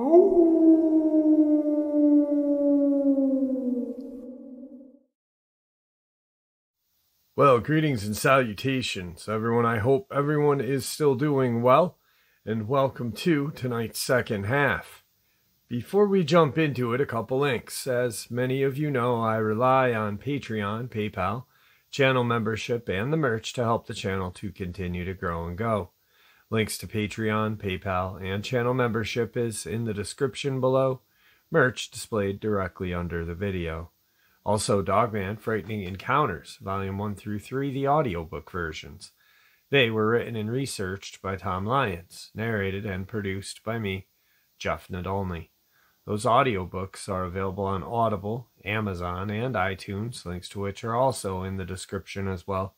Oh. Well, greetings and salutations, everyone. I hope everyone is still doing well, and welcome to tonight's second half. Before we jump into it, a couple links. As many of you know, I rely on Patreon, PayPal, channel membership, and the merch to help the channel to continue to grow and go. Links to Patreon, PayPal, and channel membership is in the description below, merch displayed directly under the video. Also, Dogman Frightening Encounters, Volume 1 through 3, the audiobook versions. They were written and researched by Tom Lyons, narrated and produced by me, Jeff Nadolny. Those audiobooks are available on Audible, Amazon, and iTunes, links to which are also in the description as well.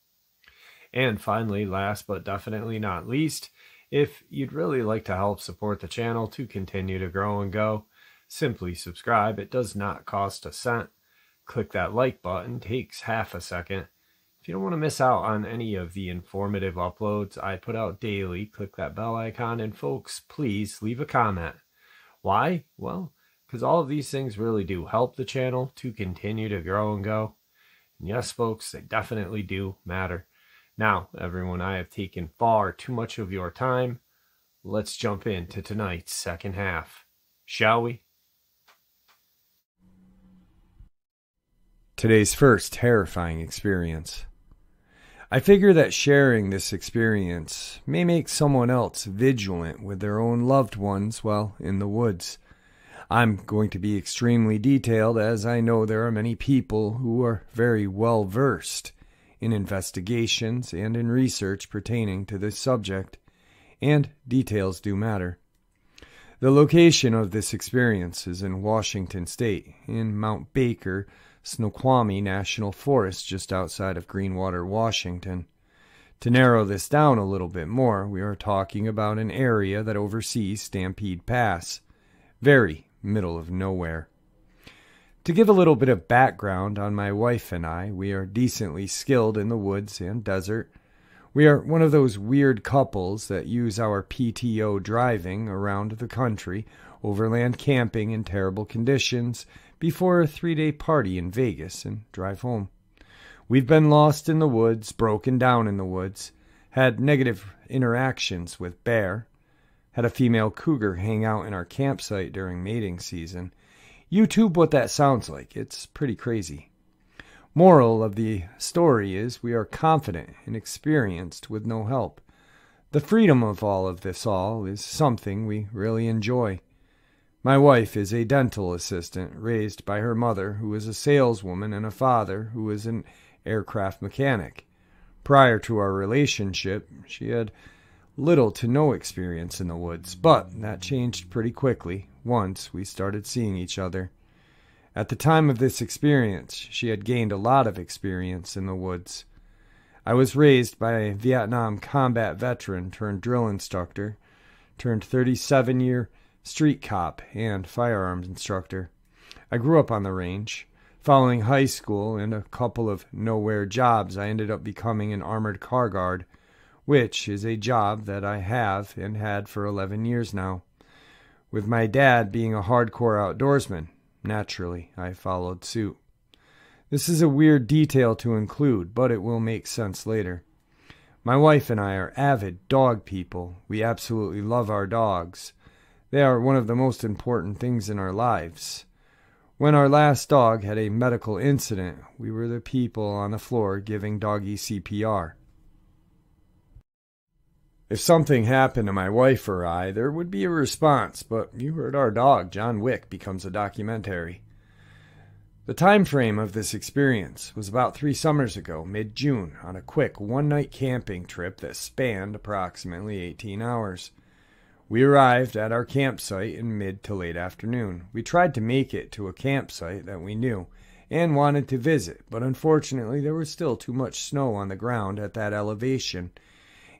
And finally, last but definitely not least, if you'd really like to help support the channel to continue to grow and go, simply subscribe. It does not cost a cent click that like button. Takes half a second. If you don't want to miss out on any of the informative uploads I put out daily, click that bell icon. And folks, please leave a comment. Why? Well, because all of these things really do help the channel to continue to grow and go. And yes, folks, they definitely do matter. Now, everyone, I have taken far too much of your time. Let's jump into tonight's second half, shall we? Today's first terrifying experience. I figure that sharing this experience may make someone else vigilant with their own loved ones while in the woods. I'm going to be extremely detailed as I know there are many people who are very well versed in investigations and in research pertaining to this subject, and details do matter. The location of this experience is in Washington State, in Mount Baker, Snoqualmie National Forest just outside of Greenwater, Washington. To narrow this down a little bit more, we are talking about an area that oversees Stampede Pass. Very middle of nowhere. To give a little bit of background on my wife and I, we are decently skilled in the woods and desert. We are one of those weird couples that use our PTO driving around the country, overland camping in terrible conditions, before a three day party in Vegas and drive home. We've been lost in the woods, broken down in the woods, had negative interactions with bear, had a female cougar hang out in our campsite during mating season. YouTube what that sounds like. It's pretty crazy. Moral of the story is we are confident and experienced with no help. The freedom of all of this all is something we really enjoy. My wife is a dental assistant raised by her mother, who is a saleswoman, and a father who is an aircraft mechanic. Prior to our relationship, she had little to no experience in the woods, but that changed pretty quickly once we started seeing each other. At the time of this experience, she had gained a lot of experience in the woods. I was raised by a Vietnam combat veteran turned drill instructor, turned 37 year street cop, and firearms instructor. I grew up on the range. Following high school and a couple of nowhere jobs, I ended up becoming an armored car guard, which is a job that I have and had for 11 years now. With my dad being a hardcore outdoorsman, naturally, I followed suit. This is a weird detail to include, but it will make sense later. My wife and I are avid dog people. We absolutely love our dogs. They are one of the most important things in our lives. When our last dog had a medical incident, we were the people on the floor giving doggy CPR. If something happened to my wife or I, there would be a response, but you heard our dog, John Wick, becomes a documentary. The time frame of this experience was about three summers ago, mid June, on a quick one night camping trip that spanned approximately 18 hours. We arrived at our campsite in mid to late afternoon. We tried to make it to a campsite that we knew and wanted to visit, but unfortunately there was still too much snow on the ground at that elevation,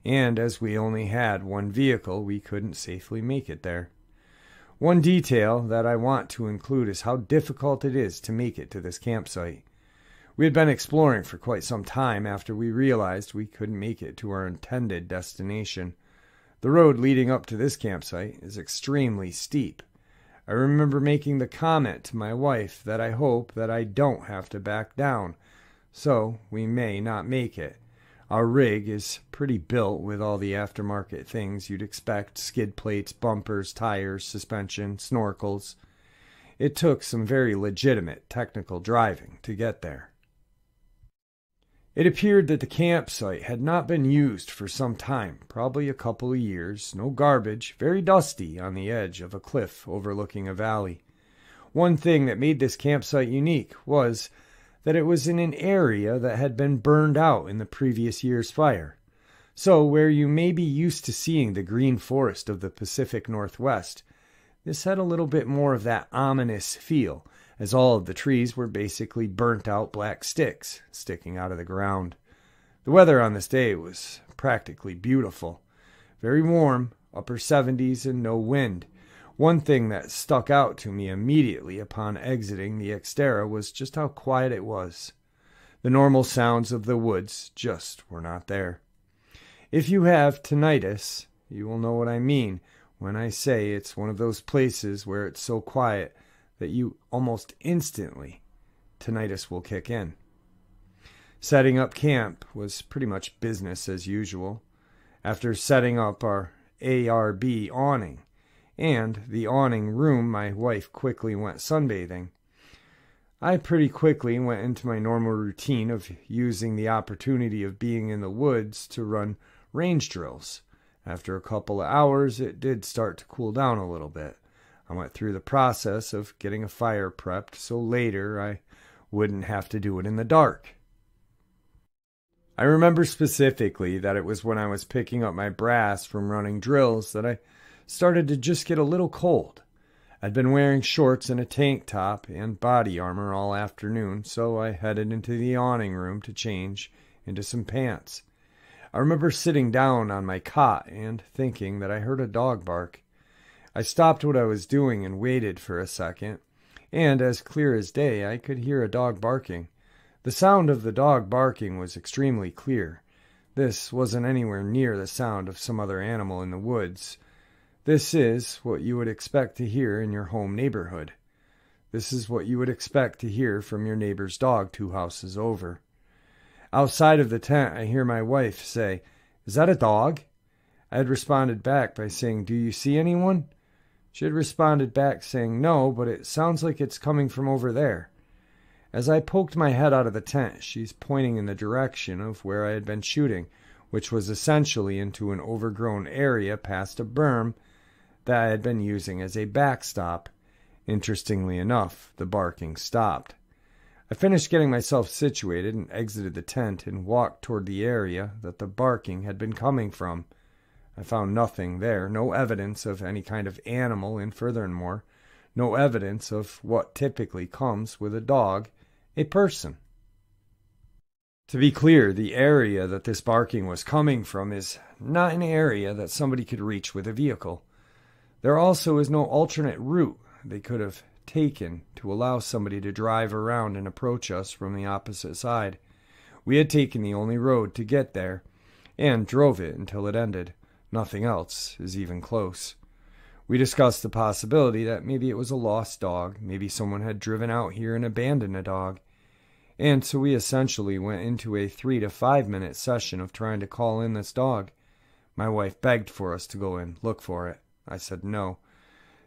and as we only had one vehicle, we couldn't safely make it there. One detail that I want to include is how difficult it is to make it to this campsite. We had been exploring for quite some time after we realized we couldn't make it to our intended destination. The road leading up to this campsite is extremely steep. I remember making the comment to my wife that I hope that I don't have to back down, so we may not make it. Our rig is pretty built with all the aftermarket things you'd expect skid plates, bumpers, tires, suspension, snorkels. It took some very legitimate technical driving to get there. It appeared that the campsite had not been used for some time, probably a couple of years, no garbage, very dusty on the edge of a cliff overlooking a valley. One thing that made this campsite unique was that it was in an area that had been burned out in the previous year's fire. So, where you may be used to seeing the green forest of the Pacific Northwest, this had a little bit more of that ominous feel as all of the trees were basically burnt out black sticks sticking out of the ground. The weather on this day was practically beautiful. Very warm, upper 70s, and no wind. One thing that stuck out to me immediately upon exiting the Xterra was just how quiet it was. The normal sounds of the woods just were not there. If you have tinnitus, you will know what I mean when I say it's one of those places where it's so quiet that you almost instantly tinnitus will kick in. Setting up camp was pretty much business as usual. After setting up our ARB awning and the awning room, my wife quickly went sunbathing. I pretty quickly went into my normal routine of using the opportunity of being in the woods to run range drills. After a couple of hours, it did start to cool down a little bit. I went through the process of getting a fire prepped so later I wouldn't have to do it in the dark. I remember specifically that it was when I was picking up my brass from running drills that I started to just get a little cold. I'd been wearing shorts and a tank top and body armor all afternoon, so I headed into the awning room to change into some pants. I remember sitting down on my cot and thinking that I heard a dog bark. I stopped what I was doing and waited for a second, and as clear as day I could hear a dog barking. The sound of the dog barking was extremely clear. This wasn't anywhere near the sound of some other animal in the woods. This is what you would expect to hear in your home neighborhood. This is what you would expect to hear from your neighbor's dog two houses over. Outside of the tent, I hear my wife say, Is that a dog? I had responded back by saying, Do you see anyone? She had responded back saying, No, but it sounds like it's coming from over there. As I poked my head out of the tent, she's pointing in the direction of where I had been shooting, which was essentially into an overgrown area past a berm that I had been using as a backstop. Interestingly enough, the barking stopped. I finished getting myself situated and exited the tent and walked toward the area that the barking had been coming from. I found nothing there, no evidence of any kind of animal, and furthermore, no evidence of what typically comes with a dog, a person. To be clear, the area that this barking was coming from is not an area that somebody could reach with a vehicle. There also is no alternate route they could have taken to allow somebody to drive around and approach us from the opposite side. We had taken the only road to get there and drove it until it ended. Nothing else is even close. We discussed the possibility that maybe it was a lost dog, maybe someone had driven out here and abandoned a dog. And so we essentially went into a three to five minute session of trying to call in this dog. My wife begged for us to go and look for it. I said no.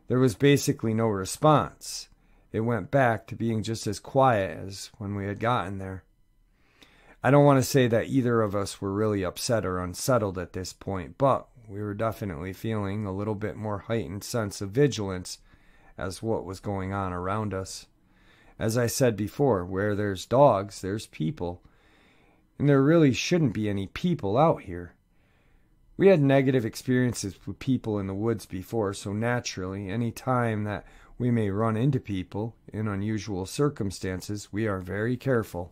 There was basically no response. It went back to being just as quiet as when we had gotten there. I don't want to say that either of us were really upset or unsettled at this point, but we were definitely feeling a little bit more heightened sense of vigilance as what was going on around us. As I said before, where there's dogs, there's people. And there really shouldn't be any people out here. We had negative experiences with people in the woods before, so naturally, any time that we may run into people in unusual circumstances, we are very careful.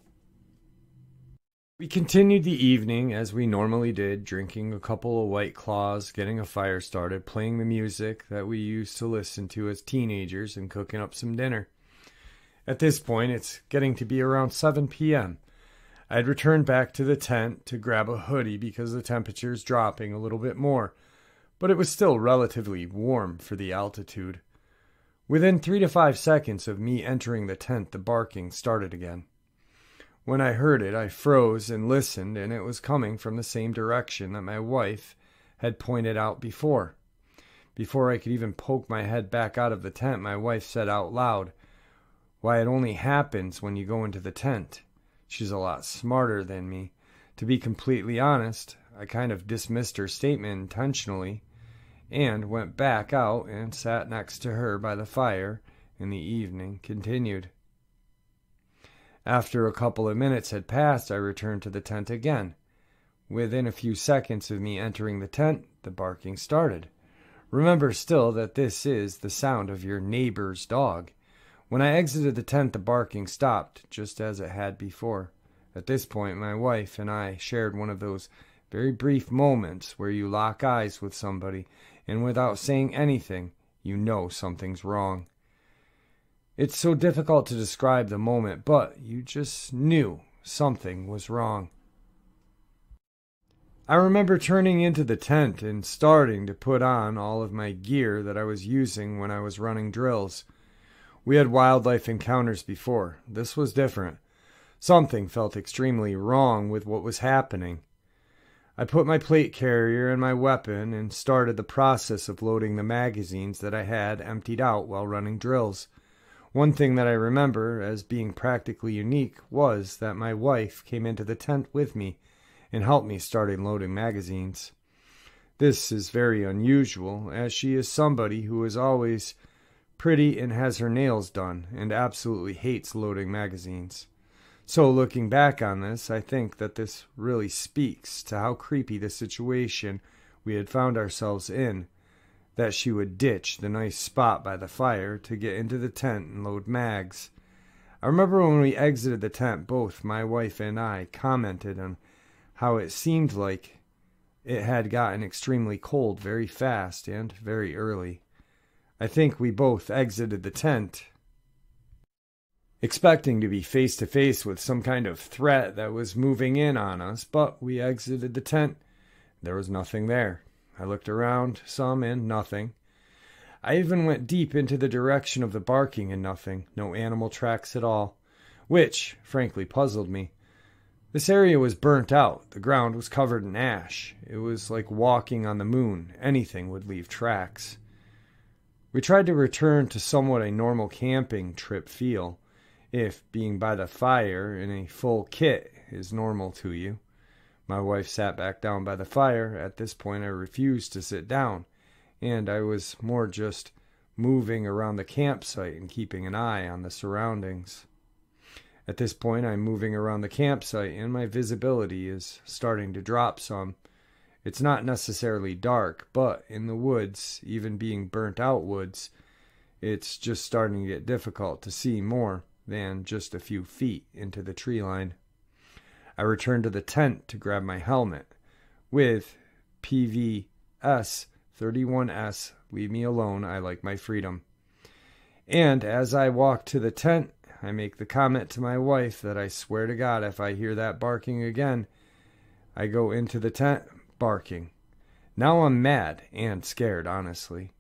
We continued the evening as we normally did, drinking a couple of white claws, getting a fire started, playing the music that we used to listen to as teenagers, and cooking up some dinner. At this point, it's getting to be around 7 p.m. I had returned back to the tent to grab a hoodie because the temperature is dropping a little bit more, but it was still relatively warm for the altitude. Within three to five seconds of me entering the tent, the barking started again. When I heard it, I froze and listened, and it was coming from the same direction that my wife had pointed out before. Before I could even poke my head back out of the tent, my wife said out loud, Why, it only happens when you go into the tent. She's a lot smarter than me. To be completely honest, I kind of dismissed her statement intentionally and went back out and sat next to her by the fire, and the evening continued. After a couple of minutes had passed, I returned to the tent again. Within a few seconds of me entering the tent, the barking started. Remember still that this is the sound of your neighbor's dog. When I exited the tent, the barking stopped, just as it had before. At this point, my wife and I shared one of those very brief moments where you lock eyes with somebody and without saying anything, you know something's wrong. It's so difficult to describe the moment, but you just knew something was wrong. I remember turning into the tent and starting to put on all of my gear that I was using when I was running drills. We had wildlife encounters before. This was different. Something felt extremely wrong with what was happening. I put my plate carrier and my weapon and started the process of loading the magazines that I had emptied out while running drills. One thing that I remember as being practically unique was that my wife came into the tent with me and helped me start loading magazines. This is very unusual, as she is somebody who is always pretty and has her nails done and absolutely hates loading magazines. So, looking back on this, I think that this really speaks to how creepy the situation we had found ourselves in. That she would ditch the nice spot by the fire to get into the tent and load mags. I remember when we exited the tent, both my wife and I commented on how it seemed like it had gotten extremely cold very fast and very early. I think we both exited the tent expecting to be face to face with some kind of threat that was moving in on us, but we exited the tent. There was nothing there. I looked around some and nothing. I even went deep into the direction of the barking and nothing, no animal tracks at all, which frankly puzzled me. This area was burnt out. The ground was covered in ash. It was like walking on the moon. Anything would leave tracks. We tried to return to somewhat a normal camping trip feel if being by the fire in a full kit is normal to you. My wife sat back down by the fire. At this point, I refused to sit down, and I was more just moving around the campsite and keeping an eye on the surroundings. At this point, I'm moving around the campsite, and my visibility is starting to drop some. It's not necessarily dark, but in the woods, even being burnt out woods, it's just starting to get difficult to see more than just a few feet into the tree line. I returned to the tent to grab my helmet. With PVS 31S, leave me alone, I like my freedom. And as I walk to the tent, I make the comment to my wife that I swear to God if I hear that barking again, I go into the tent barking. Now I'm mad and scared, honestly.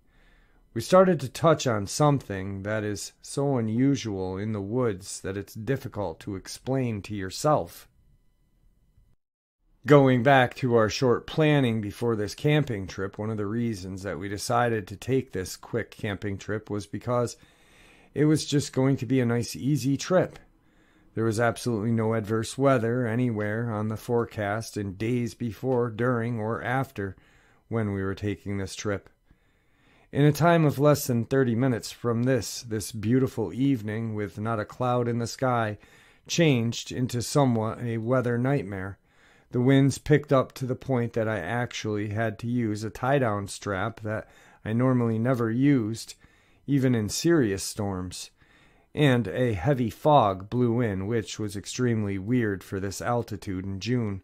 We started to touch on something that is so unusual in the woods that it's difficult to explain to yourself. Going back to our short planning before this camping trip, one of the reasons that we decided to take this quick camping trip was because it was just going to be a nice, easy trip. There was absolutely no adverse weather anywhere on the forecast in days before, during, or after when we were taking this trip. In a time of less than 30 minutes from this, this beautiful evening with not a cloud in the sky changed into somewhat a weather nightmare. The winds picked up to the point that I actually had to use a tie down strap that I normally never used, even in serious storms. And a heavy fog blew in, which was extremely weird for this altitude in June.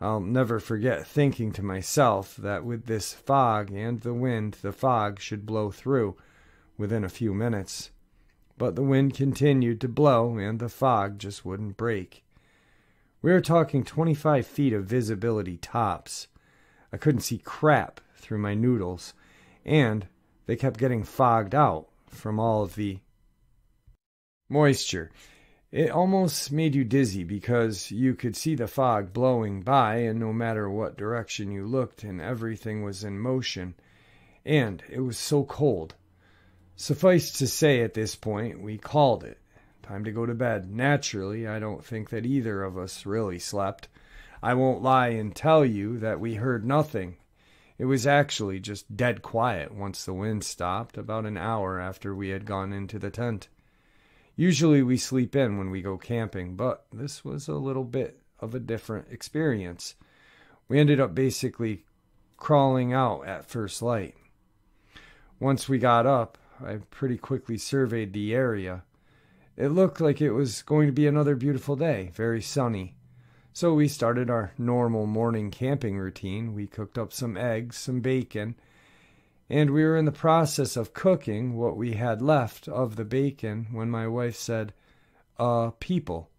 I'll never forget thinking to myself that with this fog and the wind, the fog should blow through within a few minutes. But the wind continued to blow and the fog just wouldn't break. We were talking 25 feet of visibility tops. I couldn't see crap through my noodles, and they kept getting fogged out from all of the moisture. It almost made you dizzy because you could see the fog blowing by, and no matter what direction you looked, and everything was in motion. And it was so cold. Suffice to say, at this point, we called it. Time to go to bed. Naturally, I don't think that either of us really slept. I won't lie and tell you that we heard nothing. It was actually just dead quiet once the wind stopped, about an hour after we had gone into the tent. Usually we sleep in when we go camping, but this was a little bit of a different experience. We ended up basically crawling out at first light. Once we got up, I pretty quickly surveyed the area. It looked like it was going to be another beautiful day, very sunny. So we started our normal morning camping routine. We cooked up some eggs, some bacon, and we were in the process of cooking what we had left of the bacon when my wife said, Uh, people.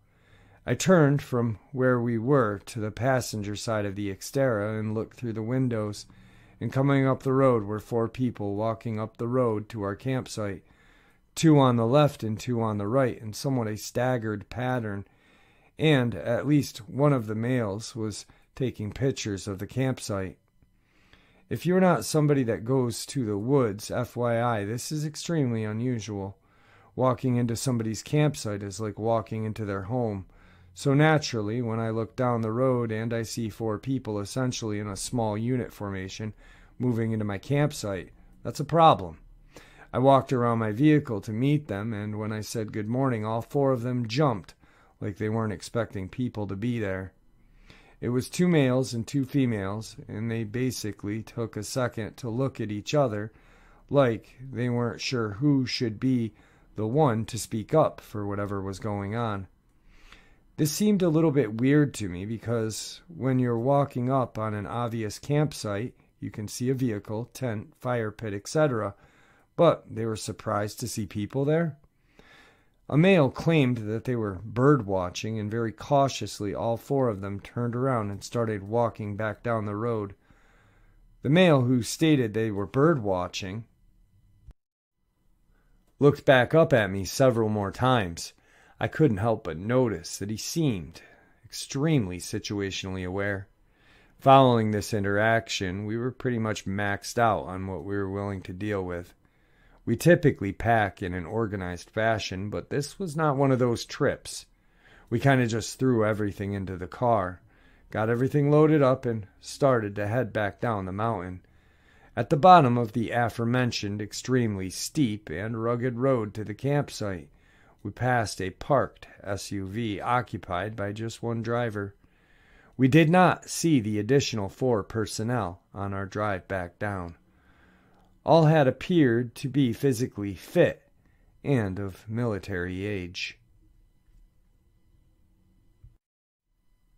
I turned from where we were to the passenger side of the Xterra and looked through the windows, and coming up the road were four people walking up the road to our campsite, two on the left and two on the right, in somewhat a staggered pattern, and at least one of the males was taking pictures of the campsite. If you're not somebody that goes to the woods, FYI, this is extremely unusual. Walking into somebody's campsite is like walking into their home. So naturally, when I look down the road and I see four people essentially in a small unit formation moving into my campsite, that's a problem. I walked around my vehicle to meet them, and when I said good morning, all four of them jumped like they weren't expecting people to be there. It was two males and two females, and they basically took a second to look at each other like they weren't sure who should be the one to speak up for whatever was going on. This seemed a little bit weird to me because when you're walking up on an obvious campsite, you can see a vehicle, tent, fire pit, etc., but they were surprised to see people there. A male claimed that they were bird watching, and very cautiously all four of them turned around and started walking back down the road. The male who stated they were bird watching looked back up at me several more times. I couldn't help but notice that he seemed extremely situationally aware. Following this interaction, we were pretty much maxed out on what we were willing to deal with. We typically pack in an organized fashion, but this was not one of those trips. We kind of just threw everything into the car, got everything loaded up, and started to head back down the mountain. At the bottom of the aforementioned extremely steep and rugged road to the campsite, we passed a parked SUV occupied by just one driver. We did not see the additional four personnel on our drive back down. All had appeared to be physically fit and of military age.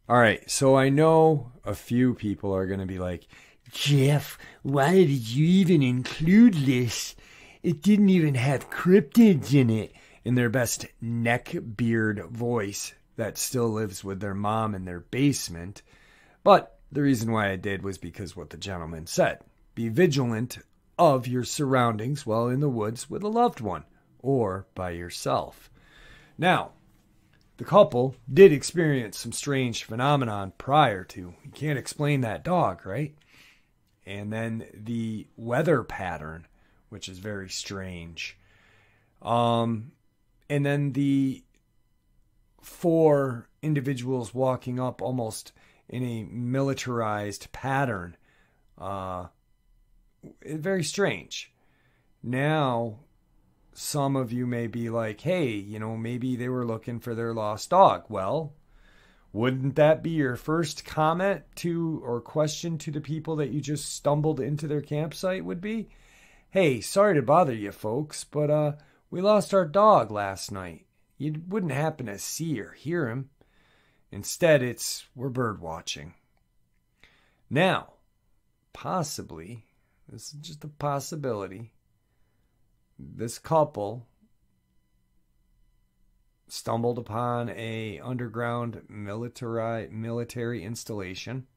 All right, so I know a few people are going to be like, Jeff, why did you even include this? It didn't even have cryptids in it. In their best neck beard voice that still lives with their mom in their basement. But the reason why I did was because what the gentleman said. Be vigilant of your surroundings while in the woods with a loved one or by yourself. Now, the couple did experience some strange phenomenon prior to. You can't explain that dog, right? And then the weather pattern, which is very strange. Um, and then the four individuals walking up almost in a militarized pattern. Uh, very strange. Now, some of you may be like, hey, you know, maybe they were looking for their lost dog. Well, wouldn't that be your first comment to or question to the people that you just stumbled into their campsite would be? Hey, sorry to bother you folks, but uh we lost our dog last night. You wouldn't happen to see or hear him. Instead, it's we're bird watching. Now, possibly this is just a possibility. This couple stumbled upon a underground military military installation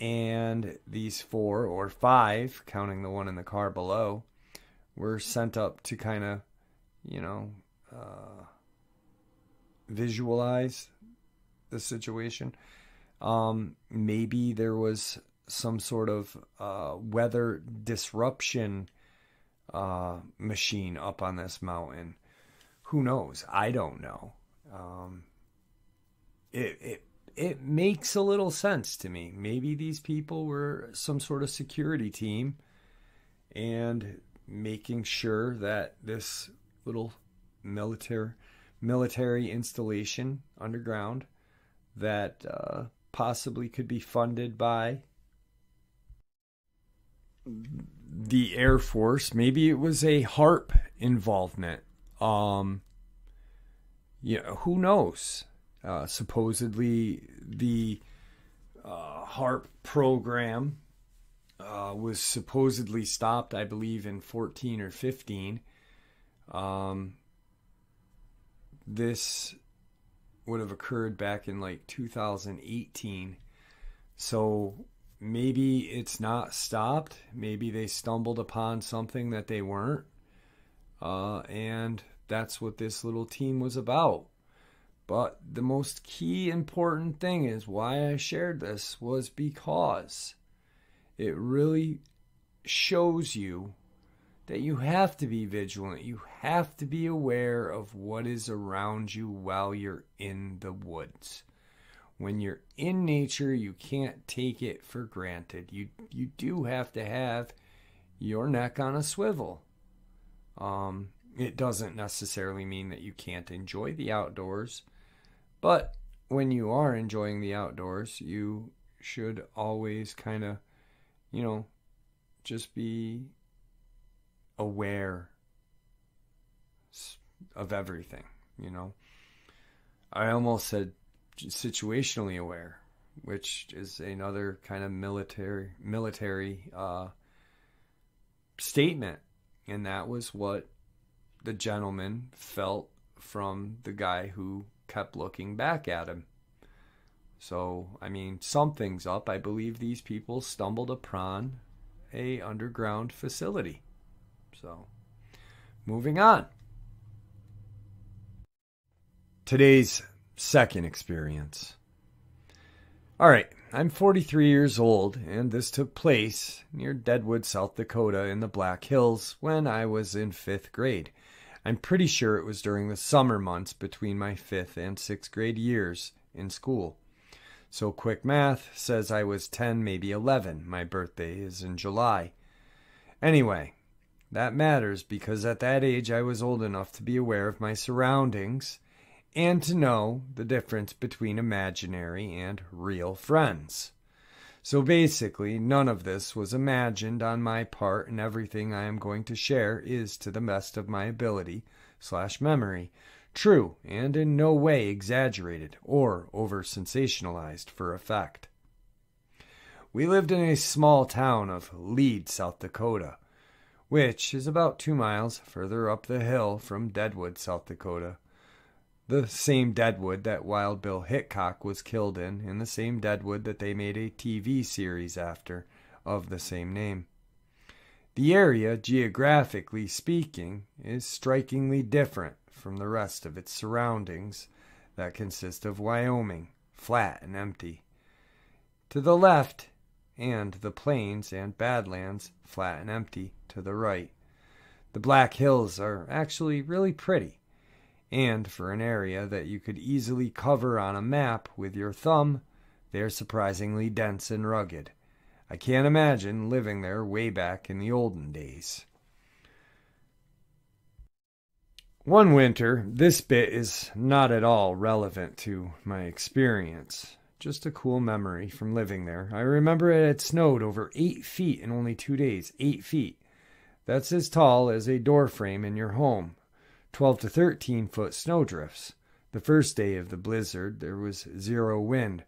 and these four or five counting the one in the car below were sent up to kind of, you know, uh, visualize the situation. Um, maybe there was some sort of uh, weather disruption uh, machine up on this mountain. Who knows? I don't know. Um, it it it makes a little sense to me. Maybe these people were some sort of security team and making sure that this little military military installation underground that uh, possibly could be funded by the Air Force. Maybe it was a HAARP involvement. Um, yeah, who knows? Uh, supposedly, the uh, HAARP program uh, was supposedly stopped, I believe, in 14 or 15. Um, this would have occurred back in like 2018. So maybe it's not stopped. Maybe they stumbled upon something that they weren't. Uh, and that's what this little team was about. But the most key important thing is why I shared this was because it really shows you that you have to be vigilant. You have to be aware of what is around you while you're in the woods. When you're in nature, you can't take it for granted. You you do have to have your neck on a swivel. Um, it doesn't necessarily mean that you can't enjoy the outdoors, but when you are enjoying the outdoors, you should always kind of, you know, just be aware of everything, you know. I almost said situationally aware, which is another kind of military military uh, statement, and that was what the gentleman felt from the guy who kept looking back at him. So, I mean, something's up. I believe these people stumbled upon a underground facility. So, moving on. Today's second experience. All right, I'm 43 years old, and this took place near Deadwood, South Dakota, in the Black Hills when I was in fifth grade. I'm pretty sure it was during the summer months between my fifth and sixth grade years in school. So, quick math says I was 10, maybe 11. My birthday is in July. Anyway, that matters because at that age I was old enough to be aware of my surroundings and to know the difference between imaginary and real friends. So basically, none of this was imagined on my part, and everything I am going to share is to the best of my ability slash memory, true and in no way exaggerated or over sensationalized for effect. We lived in a small town of Lead, South Dakota, which is about two miles further up the hill from Deadwood, South Dakota. The same Deadwood that Wild Bill Hickok was killed in, and the same Deadwood that they made a TV series after of the same name. The area, geographically speaking, is strikingly different from the rest of its surroundings that consist of Wyoming, flat and empty. To the left and the plains and badlands, flat and empty, to the right. The Black Hills are actually really pretty, and for an area that you could easily cover on a map with your thumb, they're surprisingly dense and rugged. I can't imagine living there way back in the olden days. One winter, this bit is not at all relevant to my experience. Just a cool memory from living there. I remember it had snowed over eight feet in only two days. Eight feet. That's as tall as a door frame in your home. Twelve to thirteen foot snowdrifts. The first day of the blizzard, there was zero wind.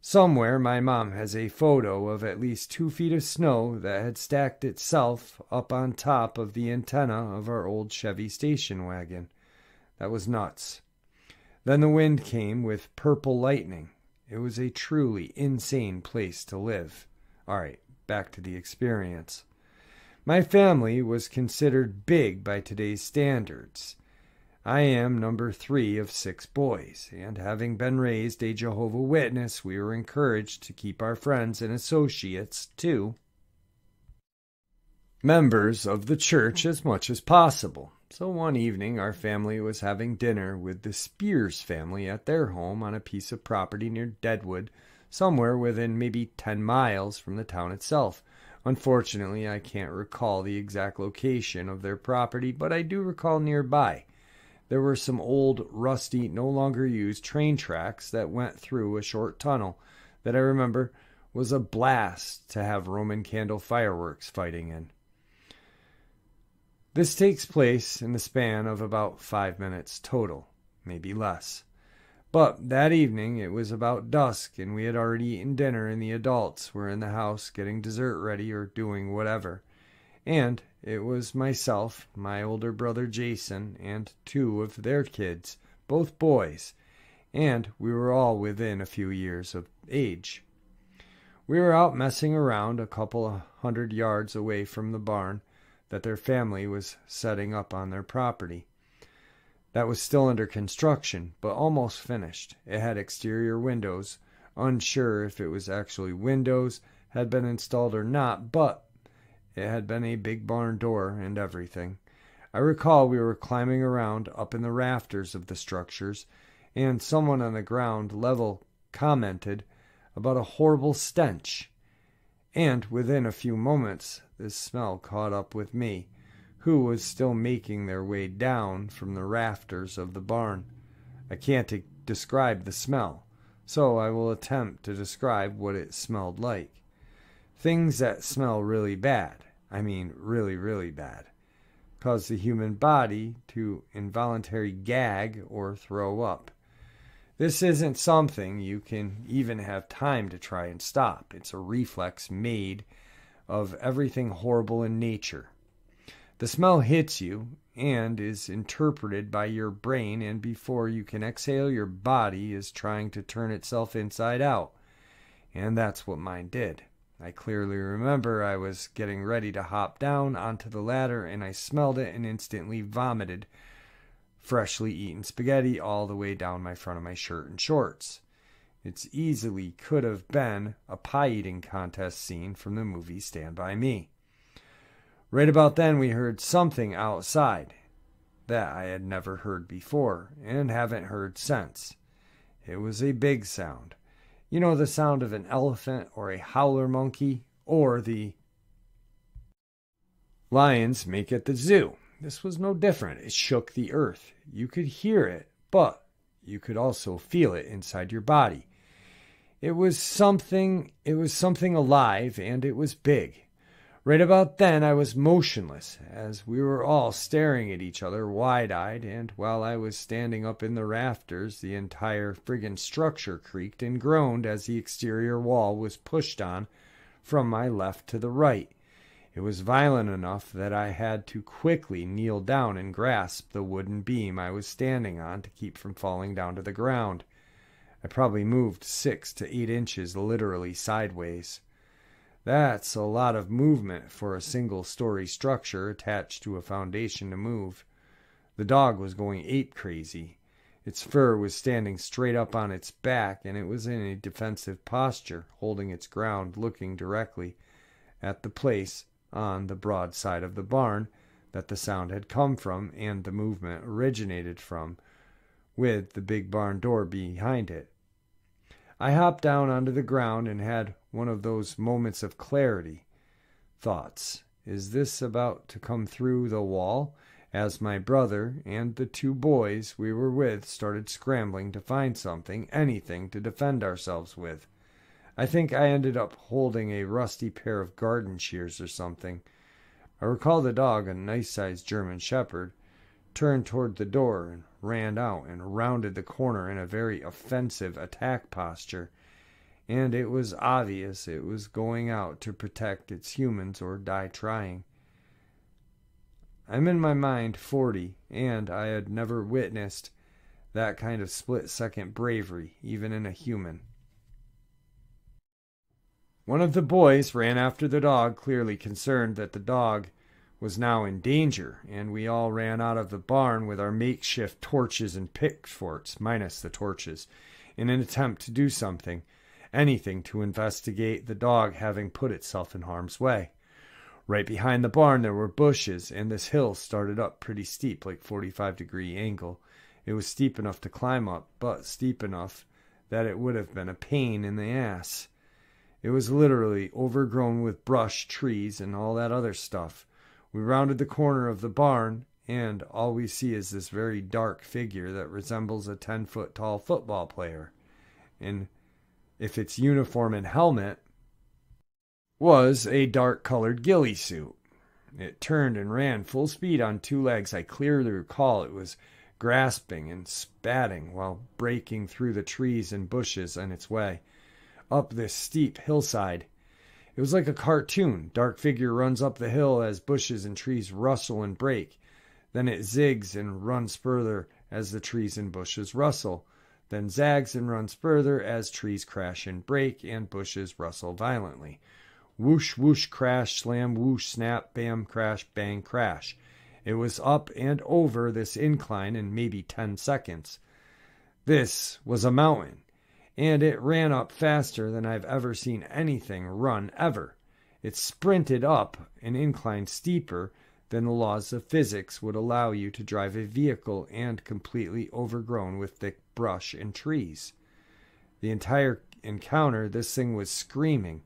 Somewhere, my mom has a photo of at least two feet of snow that had stacked itself up on top of the antenna of our old Chevy station wagon. That was nuts. Then the wind came with purple lightning. It was a truly insane place to live. All right, back to the experience. My family was considered big by today's standards. I am number three of six boys, and having been raised a Jehovah Witness, we were encouraged to keep our friends and associates, too, members of the church as much as possible. So one evening, our family was having dinner with the Spears family at their home on a piece of property near Deadwood, somewhere within maybe 10 miles from the town itself. Unfortunately, I can't recall the exact location of their property, but I do recall nearby there were some old, rusty, no longer used train tracks that went through a short tunnel that I remember was a blast to have Roman candle fireworks fighting in. This takes place in the span of about five minutes total, maybe less. But that evening it was about dusk, and we had already eaten dinner, and the adults were in the house getting dessert ready or doing whatever. And it was myself, my older brother Jason, and two of their kids, both boys, and we were all within a few years of age. We were out messing around a couple of hundred yards away from the barn that their family was setting up on their property. That was still under construction, but almost finished. It had exterior windows, unsure if it was actually windows had been installed or not, but it had been a big barn door and everything. I recall we were climbing around up in the rafters of the structures, and someone on the ground level commented about a horrible stench. And within a few moments, this smell caught up with me, who was still making their way down from the rafters of the barn. I can't describe the smell, so I will attempt to describe what it smelled like. Things that smell really bad I mean really, really bad, cause the human body to involuntary gag or throw up. This isn't something you can even have time to try and stop. It's a reflex made of everything horrible in nature. The smell hits you and is interpreted by your brain, and before you can exhale, your body is trying to turn itself inside out. And that's what mine did. I clearly remember I was getting ready to hop down onto the ladder and I smelled it and instantly vomited freshly eaten spaghetti all the way down my front of my shirt and shorts. It's easily could have been a pie eating contest scene from the movie Stand By Me. Right about then, we heard something outside that I had never heard before and haven't heard since. It was a big sound you know the sound of an elephant or a howler monkey or the lions make at the zoo. This was no different. It shook the earth. You could hear it, but you could also feel it inside your body. It was something it was something alive and it was big. Right about then I was motionless, as we were all staring at each other wide eyed, and while I was standing up in the rafters, the entire friggin' structure creaked and groaned as the exterior wall was pushed on from my left to the right. It was violent enough that I had to quickly kneel down and grasp the wooden beam I was standing on to keep from falling down to the ground. I probably moved six to eight inches literally sideways. That's a lot of movement for a single story structure attached to a foundation to move. The dog was going ape crazy. Its fur was standing straight up on its back, and it was in a defensive posture, holding its ground, looking directly at the place on the broad side of the barn that the sound had come from and the movement originated from, with the big barn door behind it. I hopped down onto the ground and had one of those moments of clarity. Thoughts. Is this about to come through the wall? As my brother and the two boys we were with started scrambling to find something, anything to defend ourselves with. I think I ended up holding a rusty pair of garden shears or something. I recall the dog, a nice sized German shepherd, turned toward the door and ran out and rounded the corner in a very offensive attack posture, and it was obvious it was going out to protect its humans or die trying. I'm in my mind 40, and I had never witnessed that kind of split second bravery, even in a human. One of the boys ran after the dog, clearly concerned that the dog was now in danger, and we all ran out of the barn with our makeshift torches and pitchforks, minus the torches, in an attempt to do something, anything to investigate the dog having put itself in harm's way. Right behind the barn there were bushes, and this hill started up pretty steep, like 45 degree angle. It was steep enough to climb up, but steep enough that it would have been a pain in the ass. It was literally overgrown with brush, trees, and all that other stuff. We rounded the corner of the barn, and all we see is this very dark figure that resembles a 10 foot tall football player. And if its uniform and helmet was a dark colored ghillie suit. It turned and ran full speed on two legs. I clearly recall it was grasping and spatting while breaking through the trees and bushes on its way up this steep hillside. It was like a cartoon. Dark figure runs up the hill as bushes and trees rustle and break. Then it zigs and runs further as the trees and bushes rustle. Then zags and runs further as trees crash and break and bushes rustle violently. Whoosh, whoosh, crash, slam, whoosh, snap, bam, crash, bang, crash. It was up and over this incline in maybe 10 seconds. This was a mountain and it ran up faster than I've ever seen anything run ever. It sprinted up an incline steeper than the laws of physics would allow you to drive a vehicle and completely overgrown with thick brush and trees. The entire encounter, this thing was screaming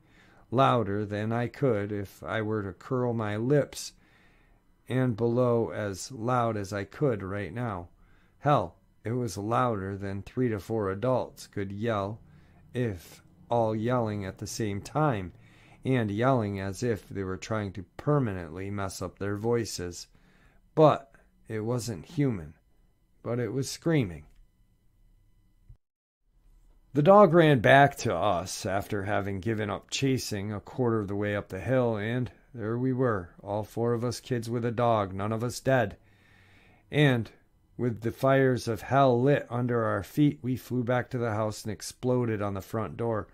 louder than I could if I were to curl my lips, and below as loud as I could right now. Hell, it was louder than three to four adults could yell if all yelling at the same time, and yelling as if they were trying to permanently mess up their voices. But it wasn't human, but it was screaming. The dog ran back to us after having given up chasing a quarter of the way up the hill, and there we were, all four of us kids with a dog, none of us dead. And with the fires of hell lit under our feet, we flew back to the house and exploded on the front door,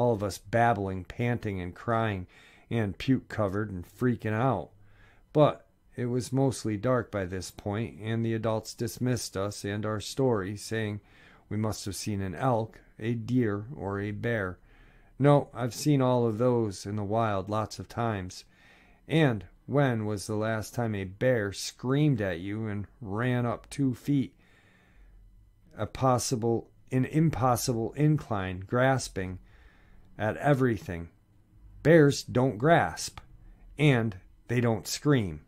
all of us babbling, panting, and crying, and puke covered and freaking out. But it was mostly dark by this point, and the adults dismissed us and our story, saying we must have seen an elk, a deer, or a bear. No, I've seen all of those in the wild lots of times. And when was the last time a bear screamed at you and ran up two feet? A possible, an impossible incline, grasping at everything. Bears don't grasp, and they don't scream.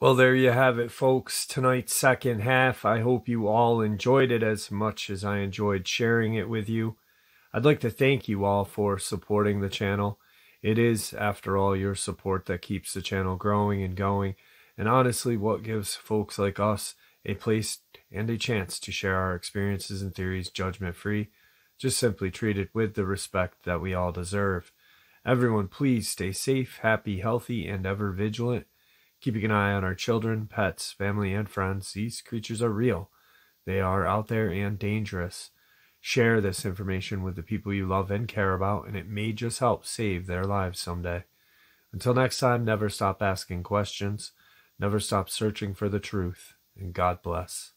Well, there you have it, folks. Tonight's second half. I hope you all enjoyed it as much as I enjoyed sharing it with you. I'd like to thank you all for supporting the channel. It is, after all, your support that keeps the channel growing and going, and honestly, what gives folks like us a place and a chance to share our experiences and theories judgment free, just simply treated with the respect that we all deserve. Everyone, please stay safe, happy, healthy, and ever vigilant. Keeping an eye on our children, pets, family, and friends. These creatures are real. They are out there and dangerous. Share this information with the people you love and care about, and it may just help save their lives someday. Until next time, never stop asking questions, never stop searching for the truth, and God bless.